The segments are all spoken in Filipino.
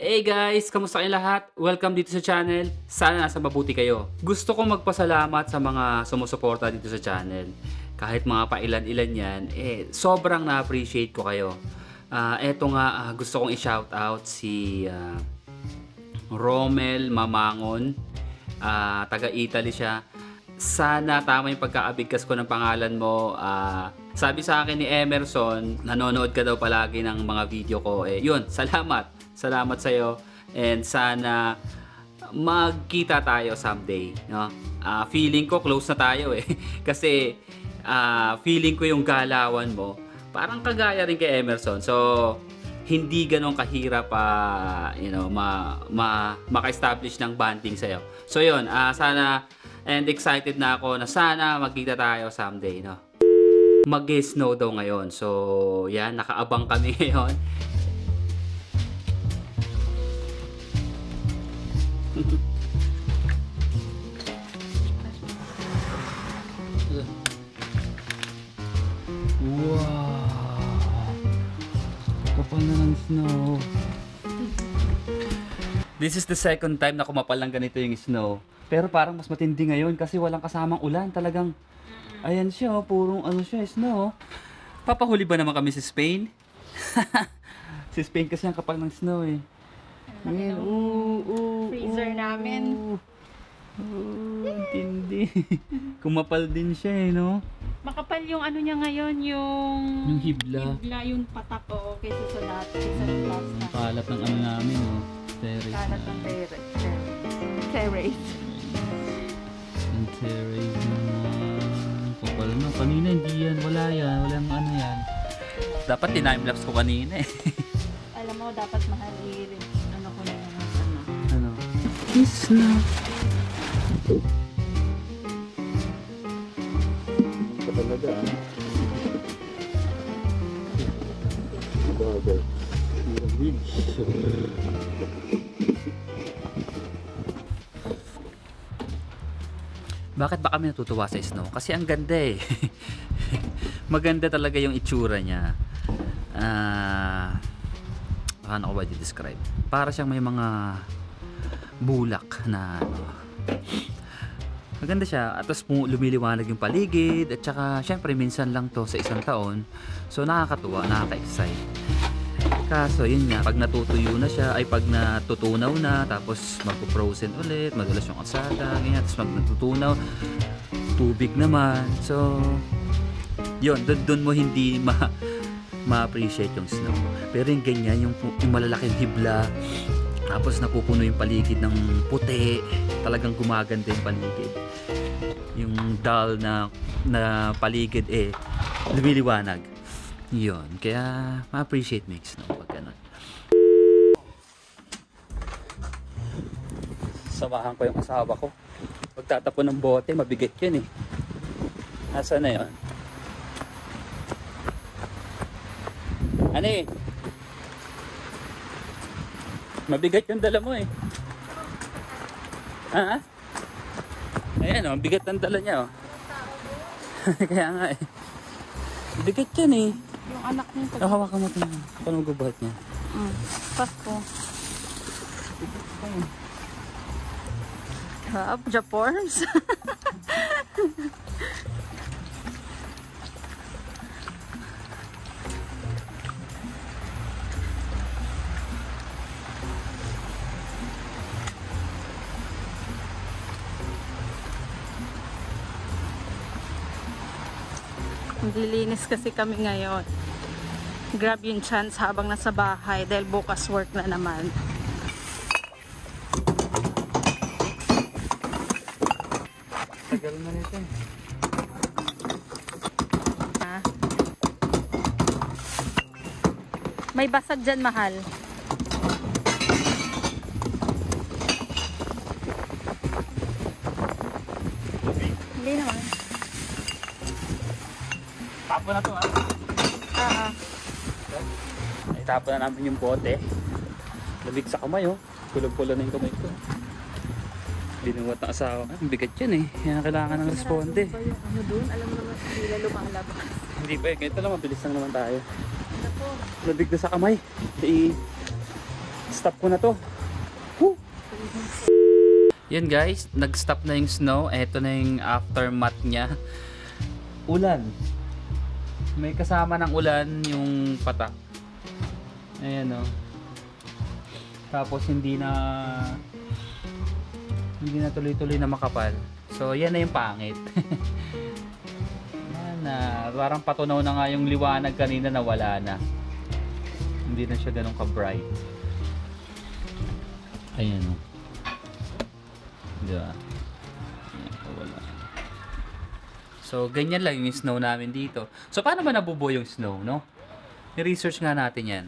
Hey guys! Kamusta kayo lahat? Welcome dito sa channel. Sana nasa mabuti kayo. Gusto kong magpasalamat sa mga sumusuporta dito sa channel. Kahit mga pailan-ilan yan, eh, sobrang na-appreciate ko kayo. Ah, eto nga, ah, gusto kong i-shoutout si ah, Romel Mamangon. Ah, taga-Italy siya. Sana tama yung pagkaabigkas ko ng pangalan mo. Ah, sabi sa akin ni Emerson, nanonood ka daw palagi ng mga video ko. Eh, yun, salamat. Salamat sa'yo. And sana magkita tayo someday. No? Ah, feeling ko close na tayo eh. Kasi ah, feeling ko yung galawan mo, parang kagaya rin kay Emerson. So, hindi ganun kahirap pa you know ma, ma maka-establish ng bonding sa'yo. So yun, ah, sana and excited na ako na sana magkita tayo someday, no. Mag-snow daw ngayon. So, yan, nakaabang kami ngayon. Wow! Kapal na ng snow. This is the second time na kumapal ng ganito yung snow. Pero parang mas matindi ngayon kasi walang kasamang ulan. Talagang, ayan siya, oh, purong ano siya, snow. oh. Papahuli ba naman kami sa Spain? si Spain kasi ang kapal ng snow eh. Ayan, oo, oo, freezer namin. Oo, tindi. Kumapal din siya eh, no? Makapal yung ano niya ngayon, yung... Yung hibla. Hibla, yung patak, oo, kaysa sa dati, kaysa sa last Ang kalat ng ano namin, oh. Terrace Kalat ng na. terrace. Terrace. Ang terrace naman. Kapal na. Kanina hindi yan. Wala yan. Walang ano yan. Dapat tinime-lapse ko kanina eh. Alam mo, dapat mahal i- ano ko na yung ano. ano? Kiss na. Ito talaga ah. Bagal. Bakit ba kami natutuwa sa snow? Kasi ang ganda eh. Maganda talaga yung itsura niya. Ah, paano ko ba i-describe? Para siyang may mga bulak na ano. Maganda siya. At tapos lumiliwanag yung paligid. At saka, syempre, minsan lang to sa isang taon. So, nakakatuwa, nakaka-excite. Kaso, yun nga, pag natutuyo na siya, ay pag natutunaw na, tapos magpo-frozen ulit, madulas yung kalsada, ganyan, tapos pag natutunaw, tubig naman. So, yun, dun mo hindi ma ma-appreciate yung snow. Pero yung ganyan, yung, yung malalaking hibla, tapos napupuno yung paligid ng puti, talagang gumaganda yung paligid. Yung dull na, na paligid eh, lumiliwanag. Yun, kaya ma-appreciate yung snow pag ganun. Samahan ko yung asawa ko. Pagtatapon ng bote, mabigat yun eh. Nasaan na yun? Ano eh? Mabigat yung dala mo eh. Ha? Ayan oh, bigat ang dala niya oh. Kaya nga eh. Bigat yan eh. Yung anak niya, pag... Oh, hawakan mo ito. Paano gubuhat niya? Mm, Pasko. Crab, Japors. Maglilinis kasi kami ngayon. Grab yung chance habang nasa bahay dahil bukas work na naman. Tagal na nito eh. Ha? May basag dyan, mahal. Hindi naman. Tapo na to ah. Ah, ah. Itapo na namin yung bote. Lamig sa kamay oh. Kulong-kulo na yung kamay ko. Binuwat ng asawa. Ang bigat yan eh. Yan ang kailangan ng responde. Ba yung ano doon? Alam mo naman, sila lumalabas. Hindi pa eh. Ganito lang mabilis lang naman tayo. Ano po? Lamig na sa kamay. I stop ko na to. Woo! Yan guys, nag-stop na yung snow. Ito na yung aftermath niya. Ulan. May kasama ng ulan yung patak. Ayan o. Tapos hindi na hindi na tuloy-tuloy na makapal. So yan na yung pangit. yan na. Parang patunaw na nga yung liwanag kanina na wala na. Hindi na siya ganun ka-bright. Ayan o. Diba? Ayan, wala. So, ganyan lang yung snow namin dito. So, paano ba nabubuo yung snow, no? I-research nga natin yan.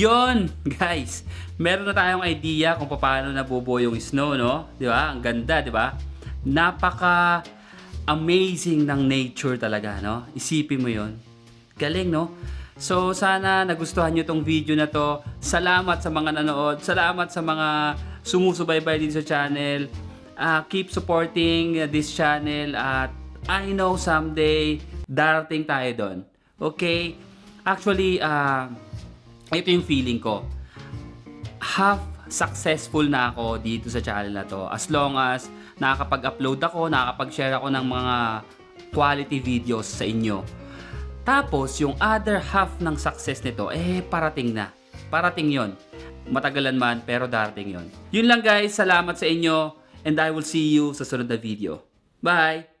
Yon, guys. Meron na tayong idea kung paano nabubuo yung snow, no? 'Di ba? Ang ganda, 'di ba? Napaka amazing ng nature talaga, no? Isipin mo 'yon. Galing, no? So, sana nagustuhan nyo tong video na to. Salamat sa mga nanood. Salamat sa mga sumusubaybay din sa channel. Ah, keep supporting uh, this channel at I know someday darating tayo doon. Okay? Actually, ah ito yung feeling ko. Half successful na ako dito sa channel na to. As long as nakakapag-upload ako, nakakapag-share ako ng mga quality videos sa inyo. Tapos, yung other half ng success nito, eh, parating na. Parating yon. Matagalan man, pero darating yon. Yun lang guys, salamat sa inyo, and I will see you sa sunod na video. Bye!